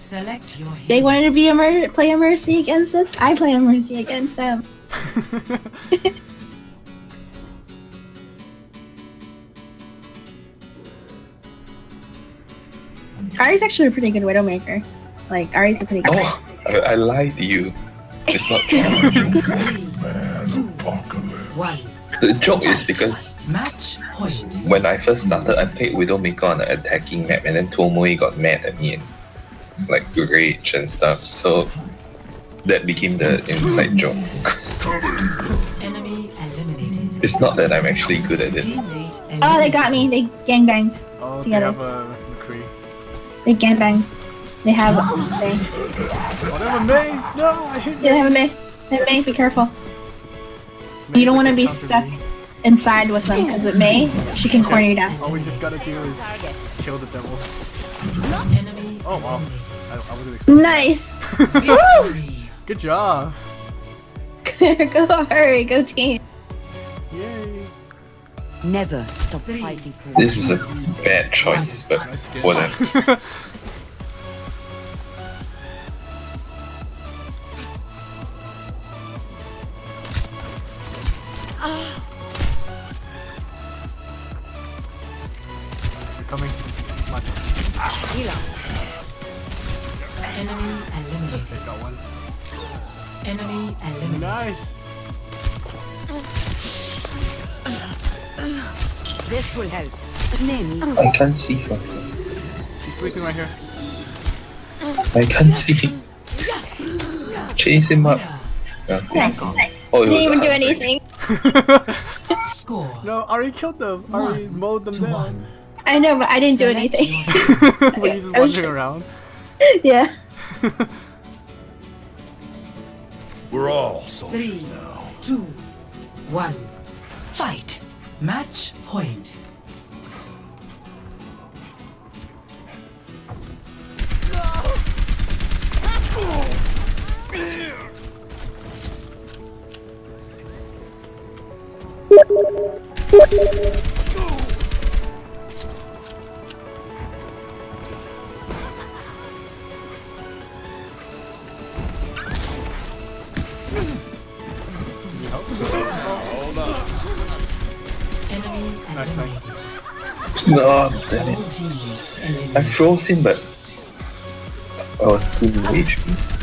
Select your They wanted to be a mer play a mercy against us. I play a mercy against them. Ari's actually a pretty good Widowmaker. Like Ari's a pretty oh, good. Oh, I, I lied to you. It's not true. the joke is because Match when I first started, I played Widowmaker on an attacking map, and then Tomoe got mad at me and like rage and stuff. So that became the inside joke. Enemy eliminated. It's not that I'm actually good at it. Oh, they got me. They gangbanged. Oh, Together. they have a McCree. They gangbanged. They have. Oh, they, Whatever, Mei! No, I hit yeah, they have a Mei. They have a Mei. Be careful. You don't want to be stuck inside with them because it Mei. She can corner you down. All we just gotta do is kill the devil. Enemy Oh, wow. I, I wasn't expecting Nice. Good job! go hurry. Go team. Yay! Never stop fighting for This is a bad choice, but Nice skin. whatever. You're ah. I can't see her. She's sleeping right here. I can't see. Chase him up. Yeah. Nice. Oh, it Didn't even do anything. Score. no, Ari killed them! Ari One mowed them down! one. I know, but I didn't do anything. your- but he's just I wandering around. yeah. We're all Three, soldiers now. two, one. Fight. Match point. No, oh, damn it. I froze him, but I was too HP.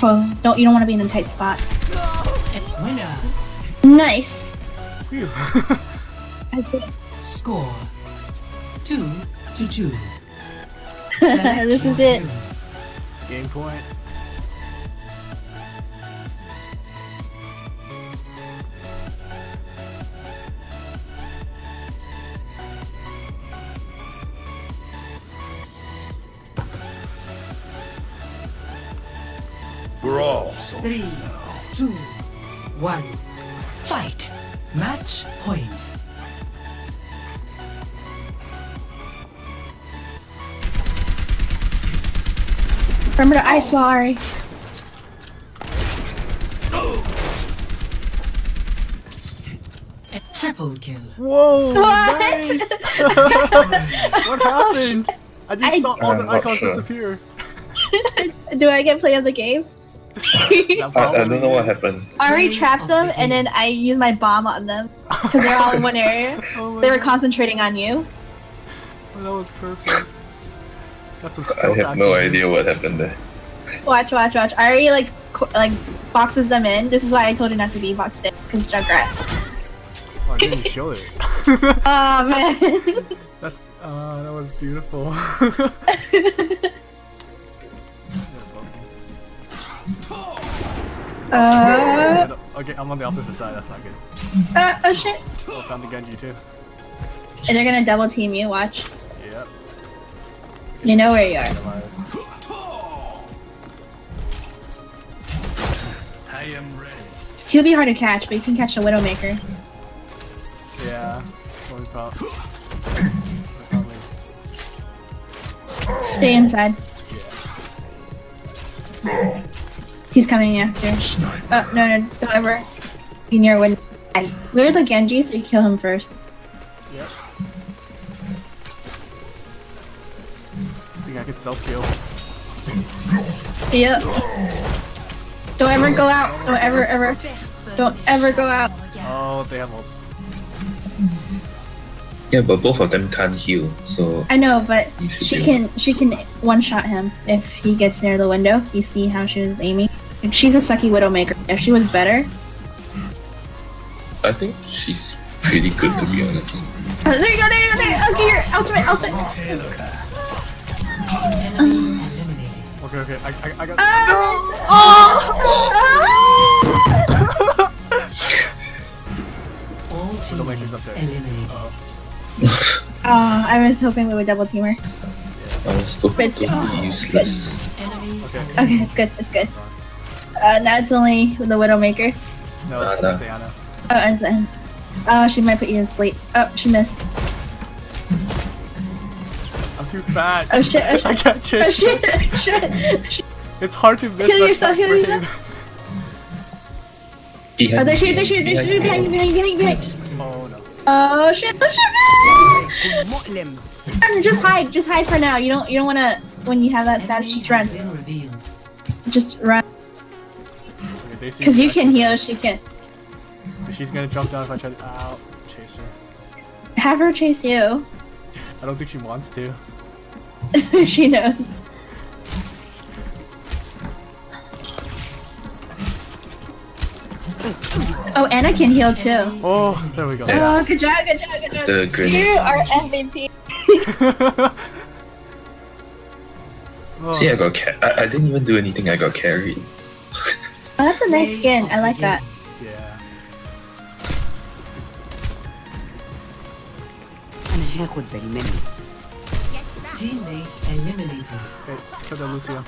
Careful. Don't you don't want to be in a tight spot. Winner. Nice. I did. Score. Two to two. this is it. Game point. Three, now. two, one. Fight. Match point. Remember to ice wall, Ari. A triple kill. Whoa! What? Nice! what happened? I just I- saw all the icons sure. disappear. Do I get play of the game? That I, I don't know what happened. I Play trapped them, the and then. I used my bomb on them because they're all in one area. Oh They were concentrating on you. Oh, that was perfect. Got some I have no action. idea what happened there. Watch, watch, watch. Ari like co- like boxes them in. This is why I told you not to be boxed in because Junkrats. Oh, I didn't even show it. Oh man. That's uh, that was beautiful. Uh, okay, I'm on the opposite side. That's not good. uh, oh shit. Oh, found the Genji too. And they're gonna double team you. Watch. Yep. You know where you are. I am ready. She'll be hard to catch, but you can catch the Widowmaker. Yeah. One pop. Stay inside. He's coming after. Oh, no, no, don't ever be near when. Lure the Genji so you kill him first. Yep. I think I could self heal. Yep. Don't ever go out. Don't ever, ever. Don't ever go out. Oh, they have ult. Yeah, but both of them can't heal, so I know, but she be can she can one shot him if he gets near the window. You see how she was aiming. She's a sucky widowmaker. If she was better, I think she's pretty good to be honest. oh, there you go, there you go, there. You go. Okay, your ultimate, ultimate. Enemy. Okay, okay, I, I, I got. Oh! oh, oh. All Widowmaker's up teammates there. eliminated. Oh, uh, Uh, I was hoping we would double team her. I was totally But- useless. Okay. Okay, it's good, it's good. Uh, now it's only the widowmaker. No, Nah, it's nah. Diana. Oh, and then. Uh, oh, she might put you to sleep. Oh, she missed. I'm too fat. Oh shit! Oh I shit! can't Oh chase. shit! shit. shit. It's hard to miss. Heal that yourself, heal frame. yourself. Oh, there she you, is! There she is! There she is! Behind you! Behind you! Behind you! Behind you! Oh. Shit! Oh shit! Muslim. no. Just hide! Just hide for now. You don't. You don't want to. When you have that status, just run. has been revealed. Just run. Okay, they see Because you can heal. She can. She's gonna jump down if I try to. Ow. Chase her. Have her chase you. I don't think she wants to. she knows. Oh, Ana can heal too. Oh, there we go. Yeah. Oh, good job, good job, good job. The grenade. You are MVP. oh. See, I got ca I, I didn't even do anything, I got carried. oh, that's a nice skin. I like that. Yeah. Teammate eliminated. Okay, cut that Lucio.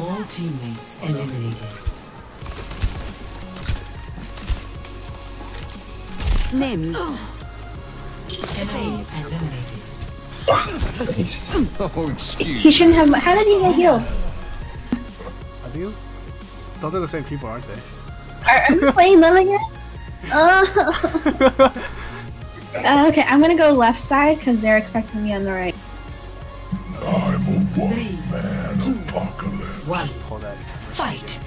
All teammates eliminated. Name. Oh. He shouldn't have. How did he get healed? Are you? those are the same people, aren't they? Are, are we playing them again? Oh. uh, okay, I'm gonna go left side because they're expecting me on the right. I'm a one man apocalypse one, Pull that. fight.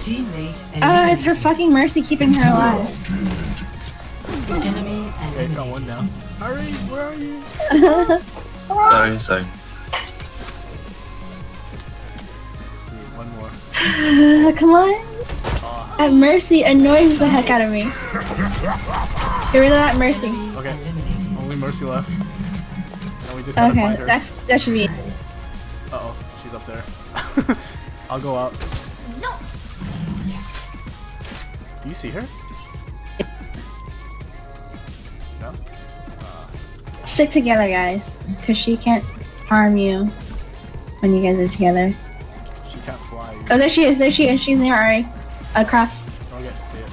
Teammate Oh, it's her fucking mercy keeping her alive. Enemy Okay, got eliminated. one now. Hurry, where are you? Sorry, sorry. Need one more. Come on. Ah. That mercy annoys the heck out of me. Get rid of that mercy. Okay, Eliminated. only Mercy left. Now we just gotta Okay, find her. that's that should be. Uh oh, she's up there. I'll go up. No. Do you see her? No? Stick together, guys, because she can't harm you when you guys are together. She can't fly. Oh, there she is. There she is. She's near Ari. Across. Okay, see it.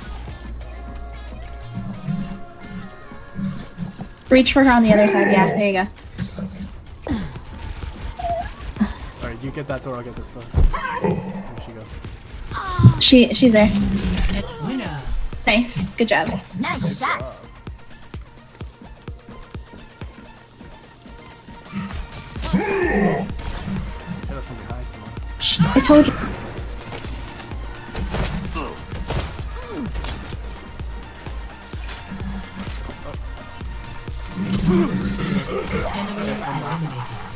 Reach for her on the other side. Yeah, there you go. Alright, you get that door, I'll get this door. Where'd she go? She she's there. Winner. Nice. Good job. Nice shot. Hit us from behind someone. I told you. Enemy eliminated.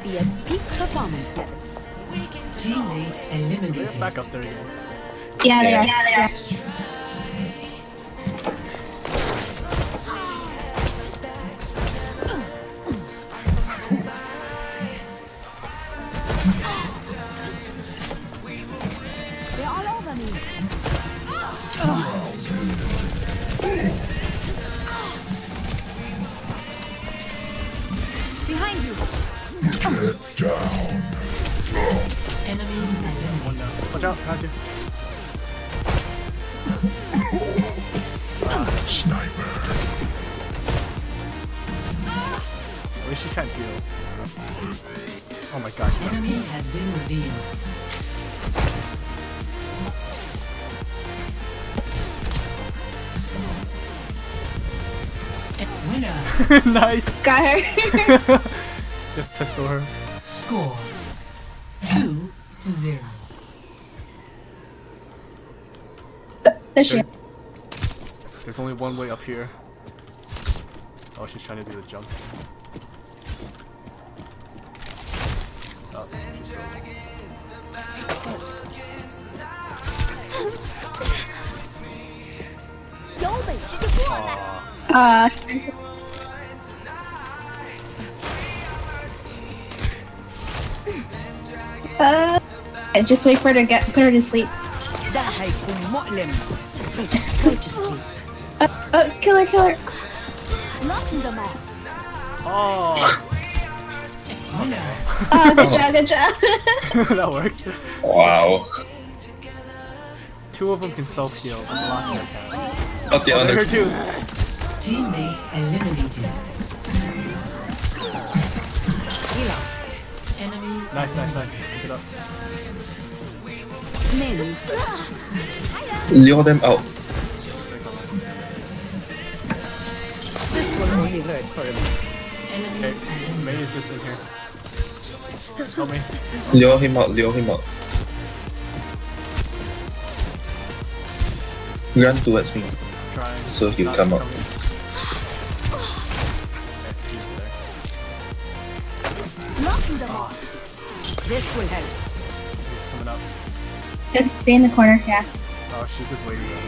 Should be at peak performance levels. Teammate eliminated. Back up there again. Yeah, they Yeah. are. Yeah, they are. Watch out, behind you. Sniper. At least she can't heal. Oh my gosh. Enemy has been revealed. Winner. nice. Got her. Just pistol her. Score two to zero. there she is. There's only one way up here. Oh, she's trying to do the jump. Oh, she's frozen. Uh, uh, just wait for her to get put her to sleep. ده هيكون مؤلم Go to sleep. Uh, uh, kill her, kill her. Locking them out. Oh, Winner. Oh, good job, good job. that works. Wow. Two of them can self heal, but the last guy can't. Not the Oh, other her too. Teammate eliminated. Enemy Nice, nice, nice. Pick it up. Lure them out. Okay, Mei is just in here. Help me. Lure him out, lure him out. Run towards me. So he'll come up. coming. Out. This will help. He's coming up. Good. Stay in the corner, yeah. Oh, she's just waiting there.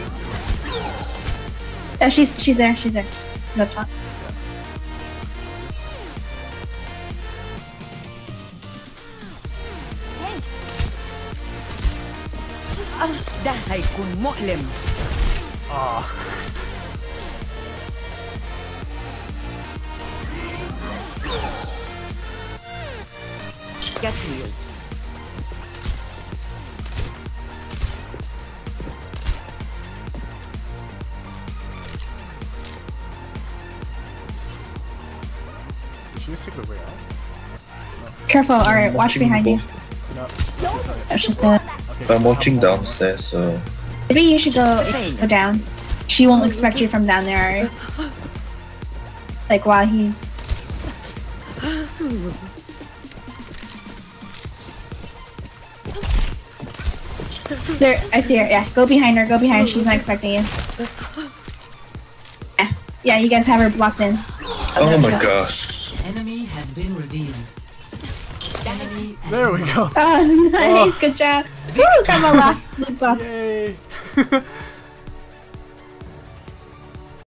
Oh, she's she's there, she's there. She's up top. Thanks. ده هيكون مؤلم Ah. Get healed. Did she just take the way out? Careful, alright, watch Watching behind you. both. No. Oh, she's still Okay. I'm watching downstairs, so Maybe you should go go down. She won't expect you from down there, alright? Like while he's There I see her, yeah. Go behind her, go behind her, she's not expecting you. Yeah. Yeah, you guys have her blocked in. Oh my gosh. There we go. Oh nice, oh. good job. Woo, got my last loot box. Yay.